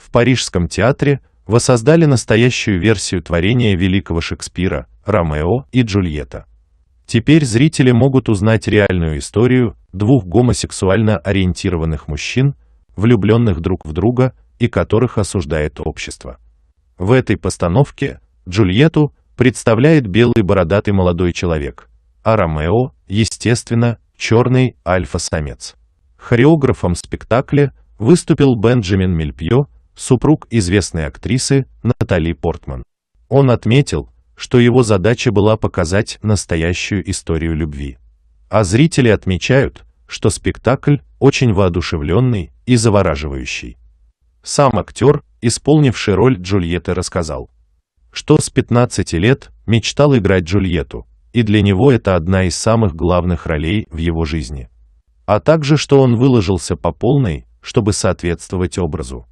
в Парижском театре воссоздали настоящую версию творения великого Шекспира «Ромео и Джульетта». Теперь зрители могут узнать реальную историю двух гомосексуально ориентированных мужчин, влюбленных друг в друга и которых осуждает общество. В этой постановке Джульетту представляет белый бородатый молодой человек, а Ромео, естественно, черный альфа-самец. Хореографом спектакля выступил Бенджамин Мельпье, супруг известной актрисы Натали Портман. Он отметил, что его задача была показать настоящую историю любви. А зрители отмечают, что спектакль очень воодушевленный и завораживающий. Сам актер, исполнивший роль Джульетты, рассказал, что с 15 лет мечтал играть Джульетту, и для него это одна из самых главных ролей в его жизни. А также, что он выложился по полной, чтобы соответствовать образу.